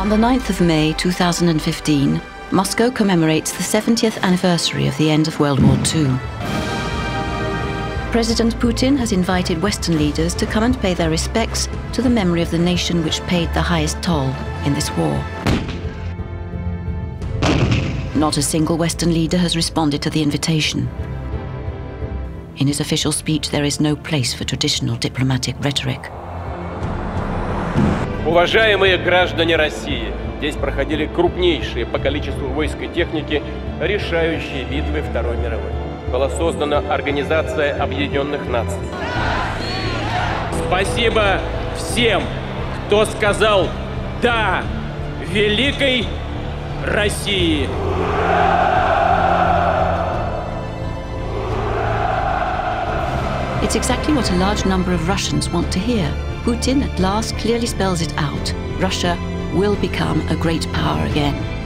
On the 9th of May 2015, Moscow commemorates the 70th anniversary of the end of World War II. President Putin has invited Western leaders to come and pay their respects to the memory of the nation which paid the highest toll in this war. Not a single Western leader has responded to the invitation. In his official speech, there is no place for traditional diplomatic rhetoric. Уважаемые граждане России, здесь проходили крупнейшие по количеству войск и техники решающие битвы Второй мировой. Была создана Организация Объединенных Наций. Спасибо всем, кто сказал «да» великой России. It's exactly what a large number of Russians want to hear. Putin at last clearly spells it out. Russia will become a great power again.